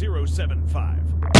075.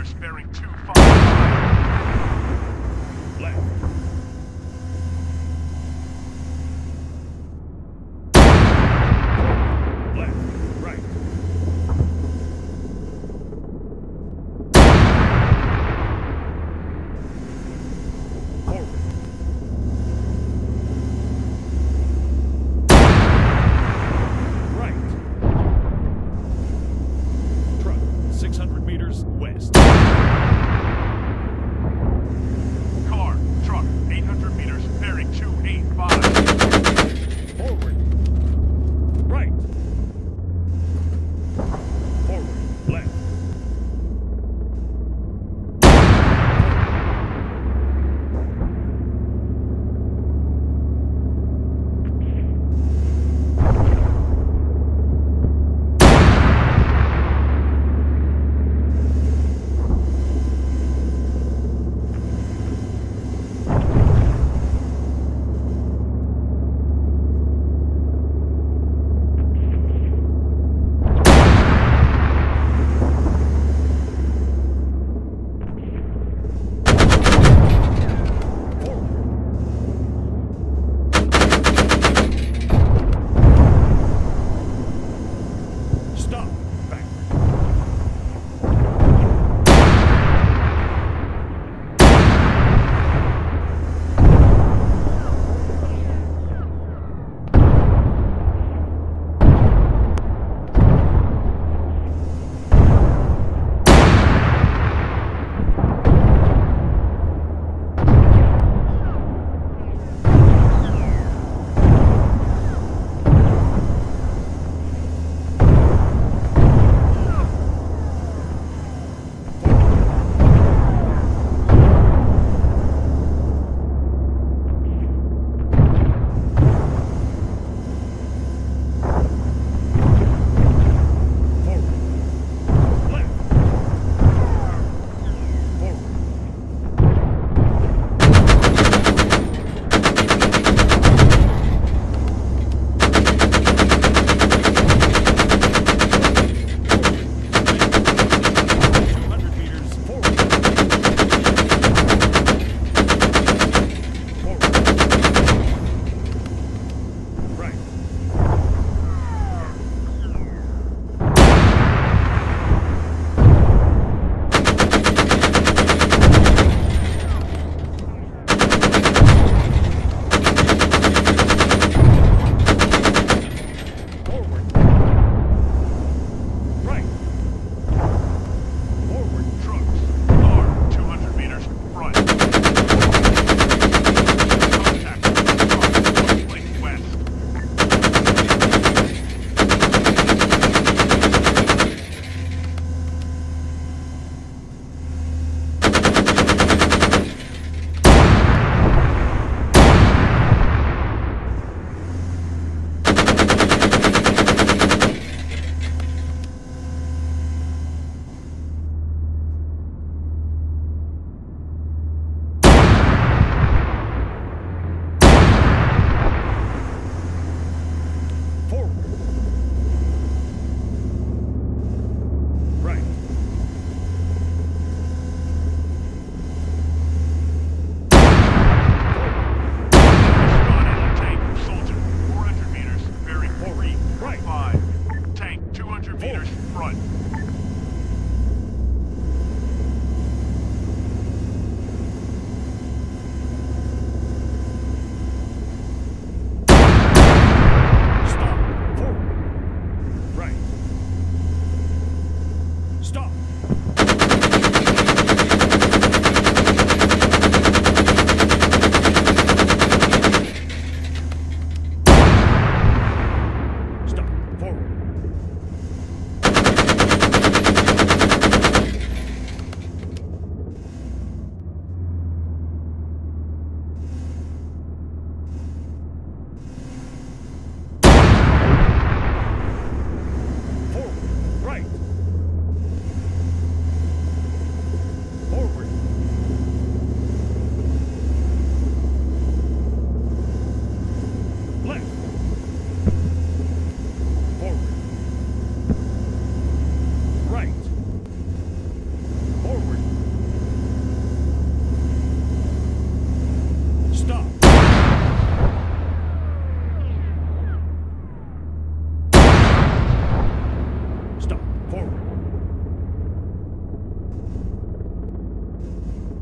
Commander sparing two fire.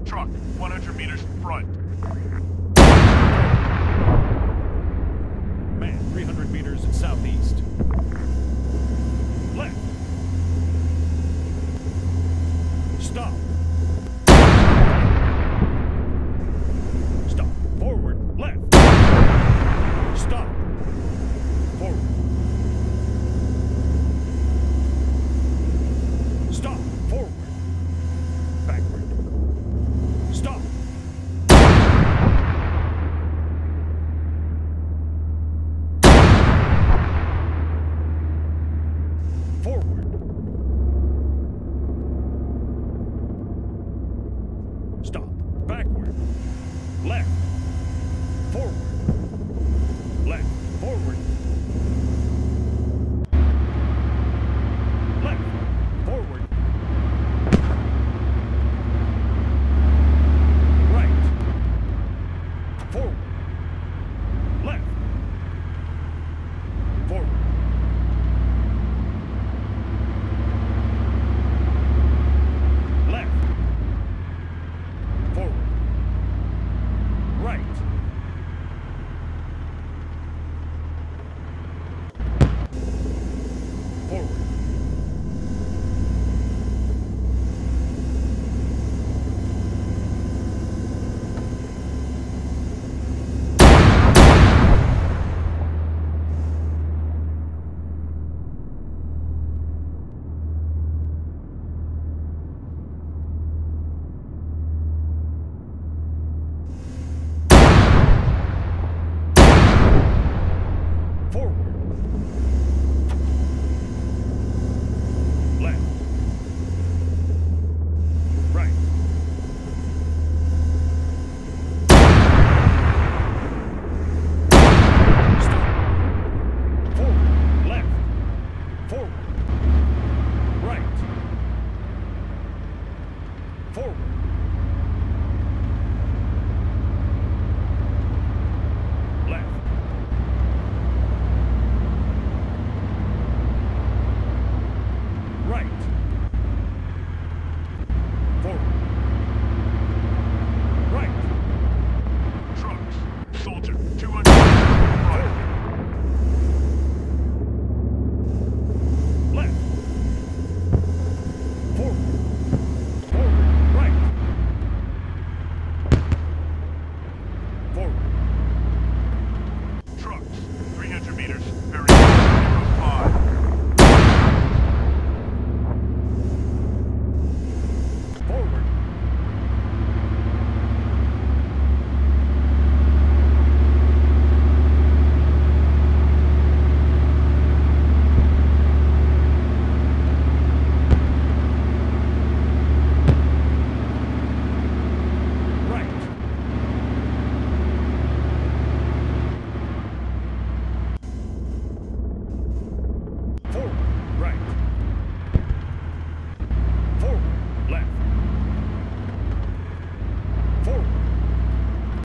truck, 100 meters front. Man, 300 meters southeast. Left.